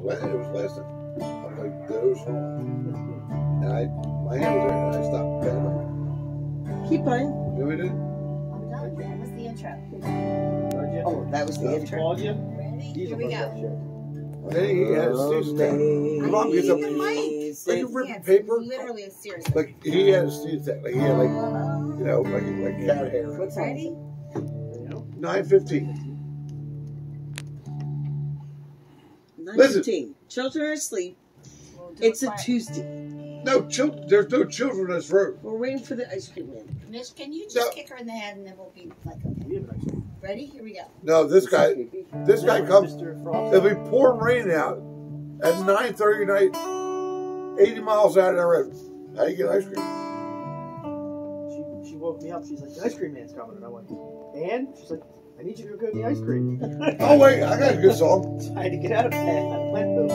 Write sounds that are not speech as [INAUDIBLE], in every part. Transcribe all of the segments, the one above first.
was last, it was last time. I'm like, those home. And I, my hand was there, and I stopped petting. Keep playing. You know what I did? I'm done. That was the intro. Oh, that was the intro. Ready? Here we go. shit. And he had a season tag. Mom gets up Amazing. like a ripping Yeah, paper. Literally a series. Like he had a season tag. Like he had like, you know, like like cat hair. What time? Ready? You? Nine fifteen. Listen. 19. Children are asleep. We'll do It's a. Tuesday. No children. There's no children in this room. We're waiting for the ice cream man. Mitch, can you just No. kick her in the head and then we'll be like, okay. We have an ice cream. Ready? Here we go. No, this guy. This guy comes. Mr. Frost. It'll be pouring rain out at nine thirty night, eighty miles out of the river. How you get ice cream? She, she woke me up. She's like, the ice cream man's coming. And I went, and? She's like, I need you to go get the ice cream. Mm. [LAUGHS] Oh wait, I got a good song. So I had to get out of bed. I went over.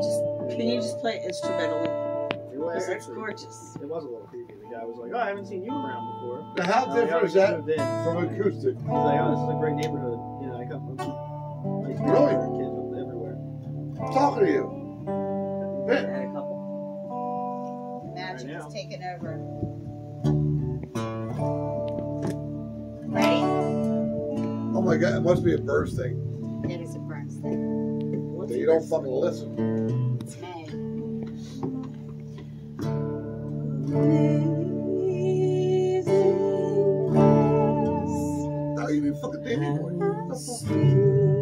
Just, can you just play instrumentally? It was, Because it's gorgeous. it was a little creepy. The guy was like, oh, I haven't seen you around before. Now, how yeah, different is that from acoustic? He's like, oh, this is a great neighborhood. You know, I come from ice cream Really? kids with everywhere. I'm talking to you. I had a couple. Magic Right is taking over. Oh my it must be a Burns thing. It is a Burns thing. What's You don't fucking listen. It's Now you be fucking Davy boy.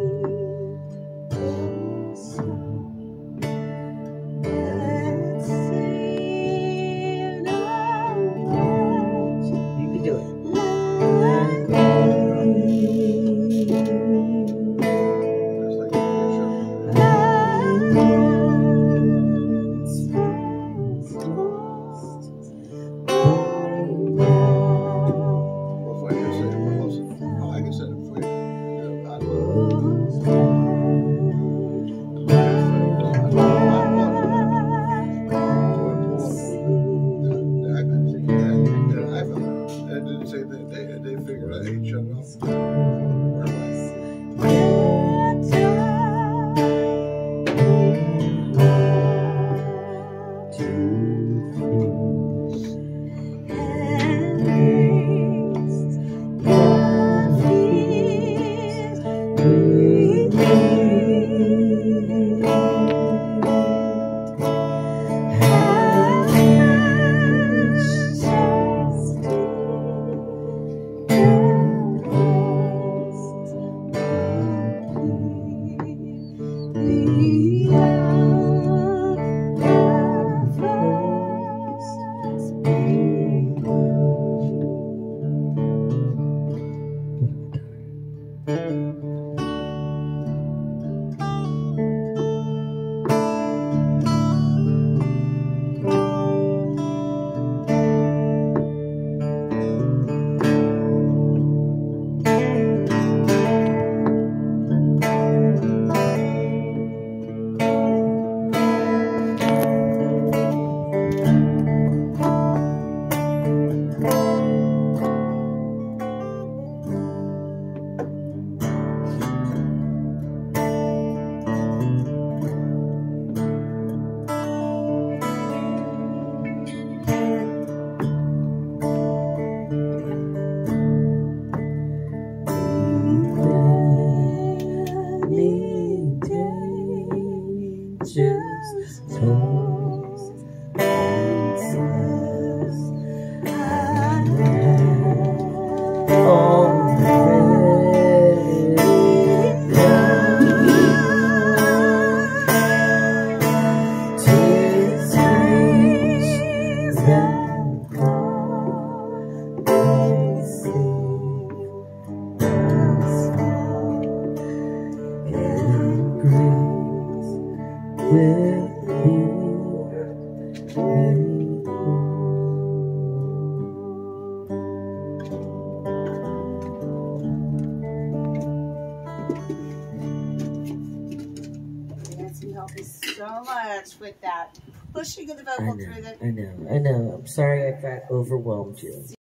Nancy helped so much with that pushing of the I vocal know, through the I know, I know. I'm sorry I got overwhelmed you.